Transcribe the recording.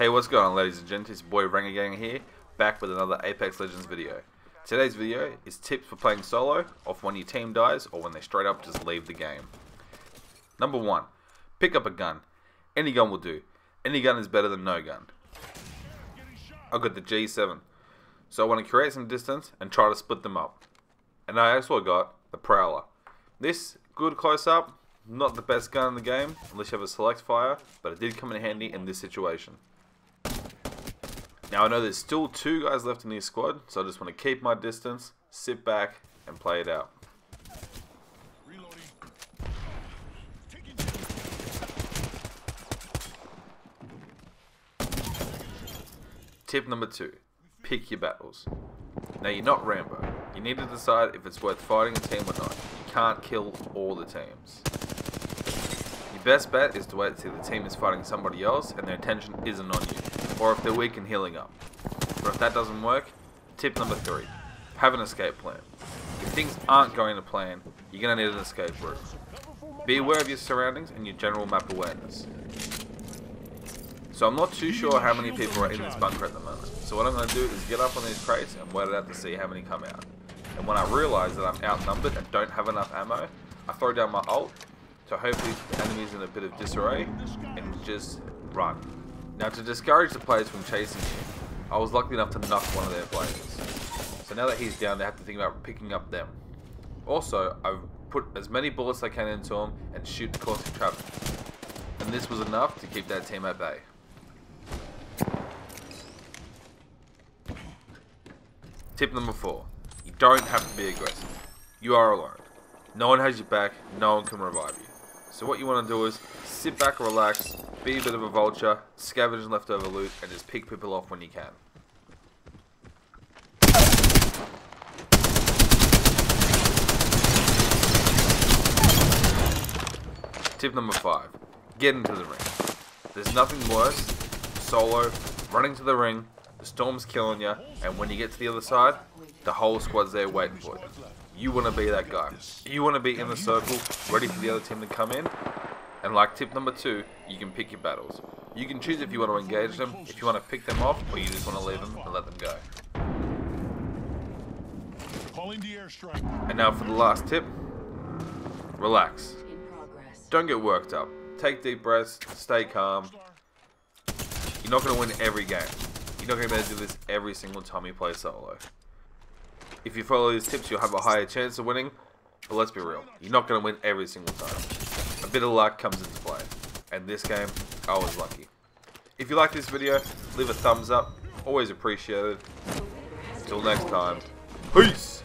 Hey, what's going on ladies and gents, it's boy Ranga Ganga here, back with another Apex Legends video. Today's video is tips for playing solo, off when your team dies, or when they straight up just leave the game. Number 1. Pick up a gun. Any gun will do. Any gun is better than no gun. I got the G7, so I want to create some distance and try to split them up. And I also got the Prowler. This, good close up, not the best gun in the game, unless you have a select fire, but it did come in handy in this situation. Now I know there's still two guys left in this squad, so I just want to keep my distance, sit back, and play it out. Tip number two, pick your battles. Now you're not Rambo. You need to decide if it's worth fighting a team or not. You can't kill all the teams. Your best bet is to wait until the team is fighting somebody else and their attention isn't on you, or if they're weak and healing up. But if that doesn't work, tip number three, have an escape plan. If things aren't going to plan, you're going to need an escape route. Be aware of your surroundings and your general map awareness. So I'm not too sure how many people are in this bunker at the moment. So what I'm going to do is get up on these crates and wait it out to see how many come out. And when I realise that I'm outnumbered and don't have enough ammo, I throw down my ult to hopefully the enemy's in a bit of disarray and just run. Now to discourage the players from chasing you, I was lucky enough to knock one of their players. So now that he's down, they have to think about picking up them. Also, I've put as many bullets as I can into him and shoot the Caustic trap. And this was enough to keep that team at bay. Tip number four. You don't have to be aggressive. You are alone. No one has your back, no one can revive you. So what you want to do is sit back, relax, be a bit of a vulture, scavenge leftover loot, and just pick people off when you can. Tip number five. Get into the ring. There's nothing worse, solo, running to the ring, the storm's killing you, and when you get to the other side, the whole squad's there waiting for you. You want to be that guy. You want to be in the circle, ready for the other team to come in. And like tip number two, you can pick your battles. You can choose if you want to engage them, if you want to pick them off, or you just want to leave them and let them go. And now for the last tip, relax. Don't get worked up. Take deep breaths, stay calm. You're not going to win every game. Not going to be able to do this every single time you play solo. If you follow these tips, you'll have a higher chance of winning. But let's be real, you're not going to win every single time. A bit of luck comes into play. And this game, I was lucky. If you like this video, leave a thumbs up. Always appreciated. Until next time, peace!